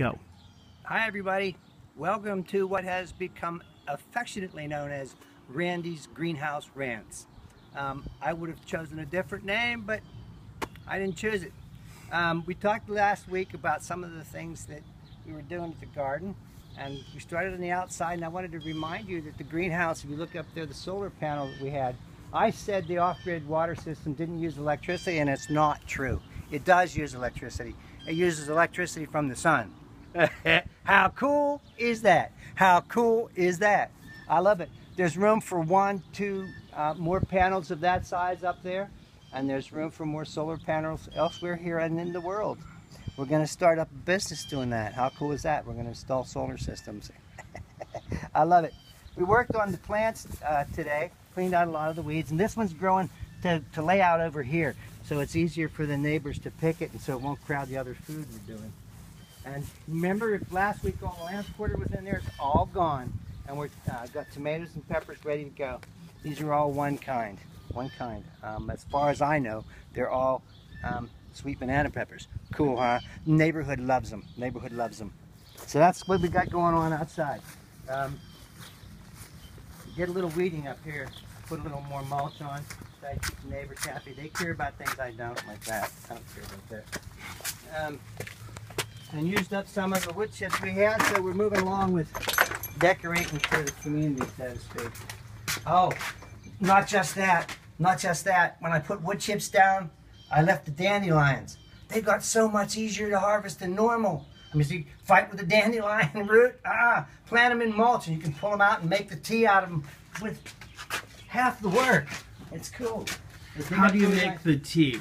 Go. Hi, everybody. Welcome to what has become affectionately known as Randy's Greenhouse Rants. Um, I would have chosen a different name, but I didn't choose it. Um, we talked last week about some of the things that we were doing at the garden, and we started on the outside, and I wanted to remind you that the greenhouse, if you look up there, the solar panel that we had, I said the off-grid water system didn't use electricity, and it's not true. It does use electricity. It uses electricity from the sun. How cool is that? How cool is that? I love it. There's room for one, two uh, more panels of that size up there, and there's room for more solar panels elsewhere here and in the world. We're going to start up a business doing that. How cool is that? We're going to install solar systems. I love it. We worked on the plants uh, today, cleaned out a lot of the weeds, and this one's growing to, to lay out over here so it's easier for the neighbors to pick it and so it won't crowd the other food we're doing. And remember, if last week all the lamb's quarter was in there, it's all gone. And we've uh, got tomatoes and peppers ready to go. These are all one kind, one kind. Um, as far as I know, they're all um, sweet banana peppers. Cool, huh? Neighborhood loves them. Neighborhood loves them. So that's what we got going on outside. Um, get a little weeding up here. Put a little more mulch on. To keep the neighbors happy. They care about things I don't, like that. I don't care about that. Um, and used up some of the wood chips we had, so we're moving along with decorating for the community, so to speak. Oh, not just that, not just that. When I put wood chips down, I left the dandelions. They got so much easier to harvest than normal. I mean, so you fight with the dandelion root, ah, plant them in mulch, and you can pull them out and make the tea out of them with half the work. It's cool. How do you make the tea?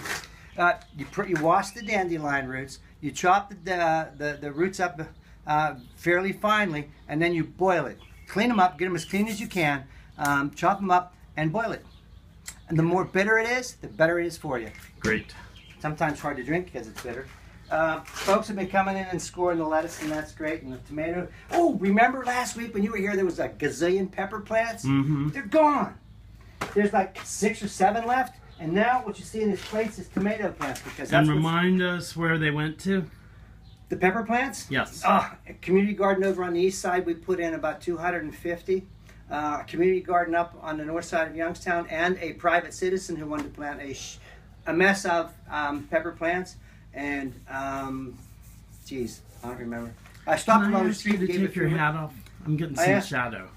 Uh, you, you wash the dandelion roots, you chop the, the, the roots up uh, fairly finely, and then you boil it. Clean them up, get them as clean as you can, um, chop them up, and boil it. And the more bitter it is, the better it is for you. Great. Sometimes hard to drink because it's bitter. Uh, folks have been coming in and scoring the lettuce, and that's great. And the tomato. Oh, remember last week when you were here, there was a gazillion pepper plants? Mm-hmm. They're gone. There's like six or seven left. And now what you see in this place is tomato plants because And remind us where they went to. The pepper plants? Yes. Uh, community garden over on the east side, we put in about 250. Uh, a community garden up on the north side of Youngstown, and a private citizen who wanted to plant a, a mess of um, pepper plants. And, um, geez, I don't remember. I stopped Can I along the ask you street to take your hat off? I'm getting I some asked- shadow.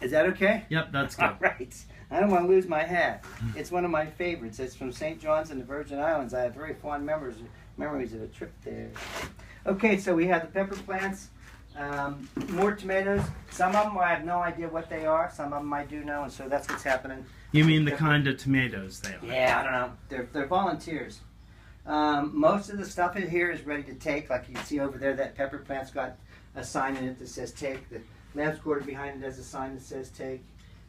Is that okay? Yep, that's good. All right. I don't want to lose my hat. It's one of my favorites. It's from St. John's in the Virgin Islands. I have very fond memories memories of a trip there. Okay, so we have the pepper plants, um, more tomatoes. Some of them I have no idea what they are. Some of them I do know, and so that's what's happening. You mean the kind of tomatoes they are? Yeah, I don't know. They're they're volunteers. Um, most of the stuff in here is ready to take. Like you can see over there, that pepper plant's got a sign in it that says take. The lamb's quarter behind it has a sign that says take.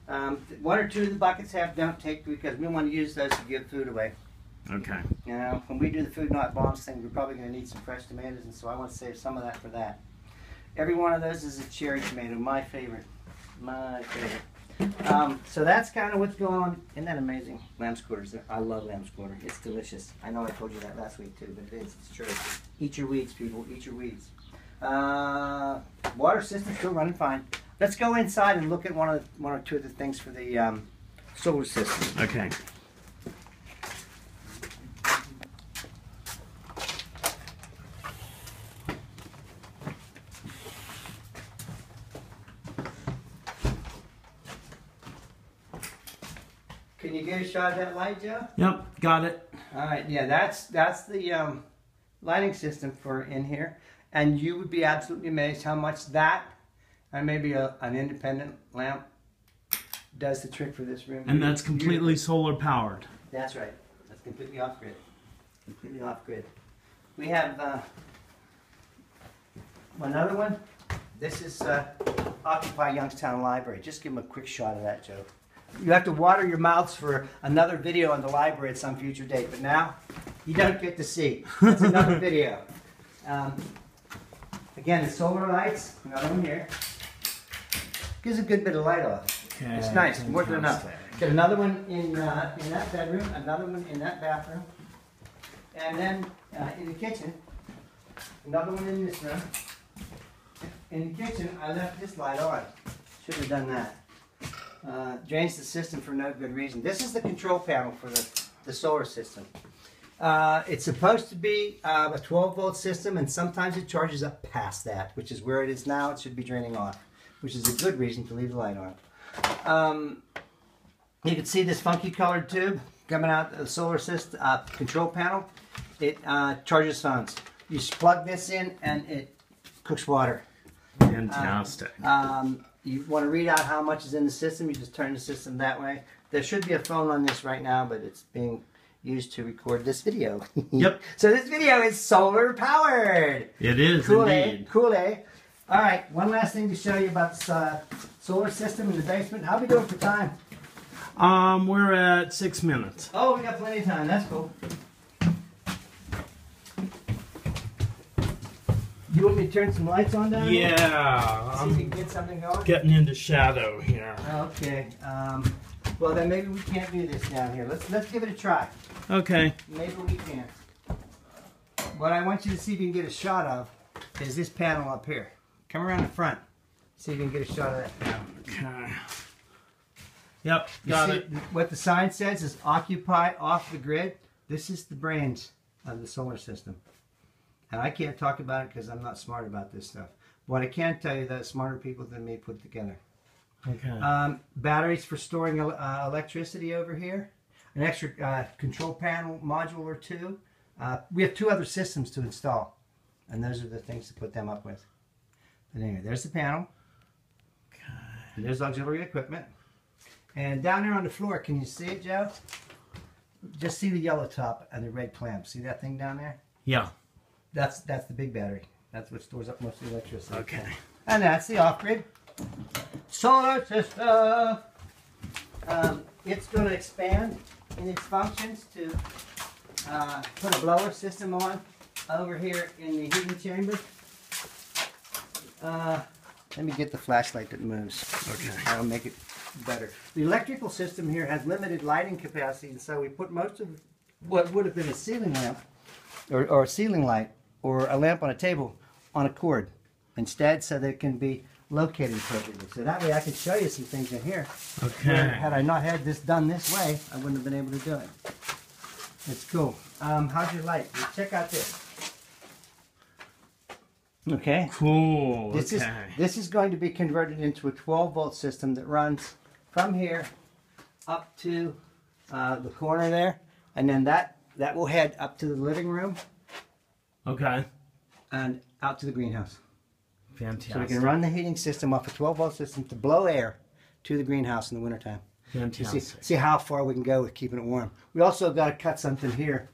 Um, one or two of the buckets have don't take because we want to use those to give food away. Okay. You know, when we do the food not bombs thing, we're probably going to need some fresh tomatoes, and so I want to save some of that for that. Every one of those is a cherry tomato, my favorite. My favorite. Um, so that's kind of what's going on. Isn't that amazing? Lamb's quarters. I love lamb's quarter. It's delicious. I know I told you that last week too, but it is. It's true. Eat your weeds, people. Eat your weeds. Uh, water system still running fine. Let's go inside and look at one of the, one or two of the things for the um, solar system. Okay. Can you get a shot of that light, Joe? Yep, got it. All right, yeah, that's that's the um, lighting system for in here, and you would be absolutely amazed how much that, and maybe a, an independent lamp, does the trick for this room. And that's completely solar powered. That's right. That's completely off grid. Completely off grid. We have uh, another one. This is uh, Occupy Youngstown Library. Just give them a quick shot of that, Joe. You have to water your mouths for another video on the library at some future date, but now you don't get to see. It's another video. Um, again, the solar lights, another one here. Gives a good bit of light off. Okay, It's nice, more than enough. Get another one in, uh, in that bedroom, another one in that bathroom. And then, uh, in the kitchen, another one in this room. in the kitchen, I left this light on. Should have done that. Uh, drains the system for no good reason. This is the control panel for the, the solar system. Uh, it's supposed to be uh, a 12 volt system, and sometimes it charges up past that, which is where it is now. It should be draining off, which is a good reason to leave the light on. Um, you can see this funky colored tube coming out of the solar system uh, control panel. It uh, charges phones. You just plug this in, and it cooks water. Fantastic. Um, you want to read out how much is in the system, you just turn the system that way. There should be a phone on this right now, but it's being used to record this video. Yep. so this video is solar powered. it is Cool, eh? indeed. Cool, eh? All right, one last thing to show you about this uh, solar system in the basement. How we doing for time? Um, we're at six minutes. Oh, we got plenty of time. That's cool. You want me to turn some lights on down here? Yeah, See if we can get something going? getting into shadow here. Okay. Um, well, then maybe we can't do this down here. Let's let's give it a try. Okay. Maybe we can. What I want you to see if you can get a shot of is this panel up here. Come around the front. See if you can get a shot of that panel. Okay. Yep, You got see it. What the sign says is occupy off the grid. This is the brains of the solar system. And I can't talk about it because I'm not smart about this stuff. What I can tell you that smarter people than me put together. Okay. Um, batteries for storing uh, electricity over here. An extra uh, control panel module or two. Uh, we have two other systems to install. And those are the things to put them up with. But anyway, there's the panel. And there's auxiliary equipment. And down there on the floor, can you see it, Joe? Just see the yellow top and the red clamp. See that thing down there? yeah. That's that's the big battery. That's what stores up most of the electricity. Okay. And that's the off-grid solar system. Um, it's going to expand in its functions to uh, put a blower system on over here in the heating chamber. Uh, let me get the flashlight that moves. Okay. That'll make it better. The electrical system here has limited lighting capacity, and so we put most of what would have been a ceiling lamp or, or a ceiling light or a lamp on a table on a cord instead so that it can be located appropriately. So that way I can show you some things in here. Okay. Had I not had this done this way, I wouldn't have been able to do it. It's cool. Um, how's your light? Check out this. Okay. Cool. This okay. is this is going to be converted into a 12 volt system that runs from here up to uh, the corner there, and then that that will head up to the living room okay. and out to the greenhouse. Fantastic. So we can run the heating system off a 12 volt system to blow air to the greenhouse in the wintertime. To see, Fantastic. see how far we can go with keeping it warm. We also got to cut something here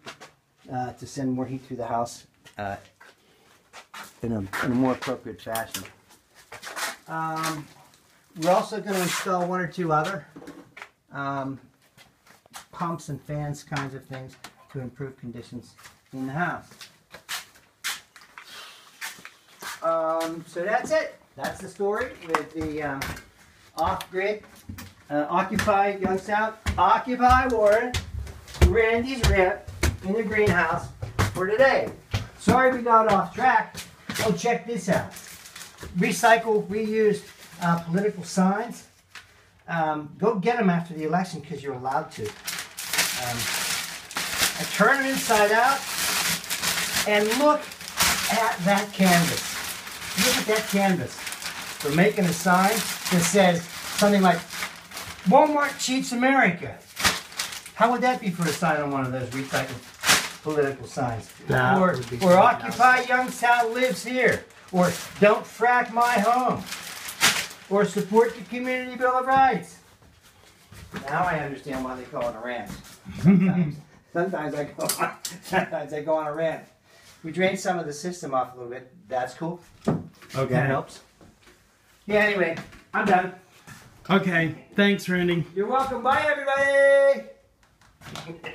uh, to send more heat through the house uh, in, a, in a more appropriate fashion. Um, we're also going to install one or two other um, pumps and fans kinds of things to improve conditions in the house. Um, so that's it. That's the story with the um, off-grid uh, Occupy Youngstown, Occupy Warren, Randy's Rent in the greenhouse for today. Sorry we got off track. Oh, check this out. Recycle, reused uh, political signs. Um, go get them after the election because you're allowed to. Um, turn them inside out and look at that canvas. Look at that canvas. We're making a sign that says something like Walmart cheats America. How would that be for a sign on one of those recycled political signs? That or would be or. Occupy Youngstown lives here. Or don't frack my home. Or support the Community Bill of Rights. Now I understand why they call it a rant. Sometimes, sometimes I go on, sometimes I go on a rant. We drained some of the system off a little bit. That's cool. Okay. That helps. Yeah, anyway, I'm done. Okay. Thanks, Randy. You're welcome. Bye, everybody.